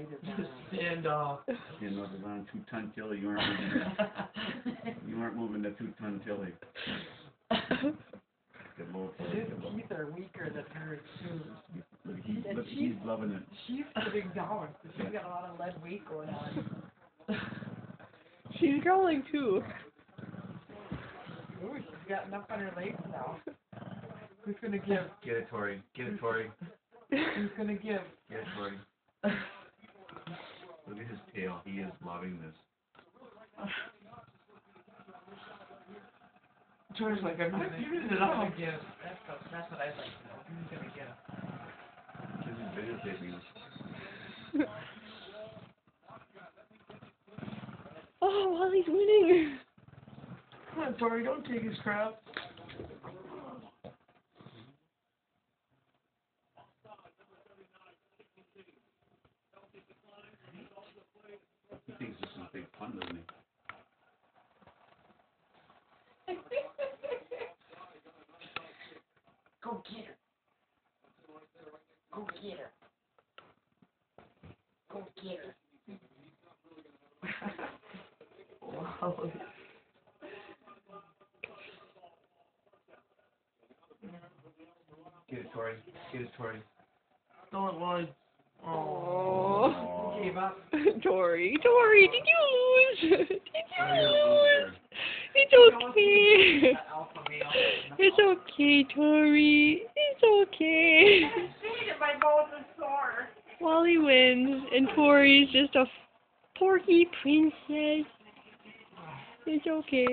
excited now. Stand off. You know, the on two ton tilly, you aren't moving that, you aren't moving the two ton tilly. Get low His teeth are weaker than hers too. Look, he's, And look, she's- he's loving it. She's sitting down. so She's got a lot of lead weight going on. She's growling too. Ooh, she's got enough on her legs now. Who's gonna give? Get it, Tori. Get it, Tori. Who's gonna give? Get it, Tori. Look at his tail. He is loving this. George's like, I'm not giving it up. give? That's what, that's what I'd like to know. Who's gonna give? Kids is videotaping us. oh, Wally's winning. Come on, Tori, don't take his crap. He thinks this is big fun, doesn't he? Go get her. Go get her. Go get her. Wow. Get it, Tori. Get it, Tori. Throw it wide. Oh. Oh. Gave up. Tori, Tori, did you lose? Did you Oh, you're a lose? loser. It's Don't okay. It's okay, Tori. It's okay. Wally wins, and Tori's just a porky princess. It's okay.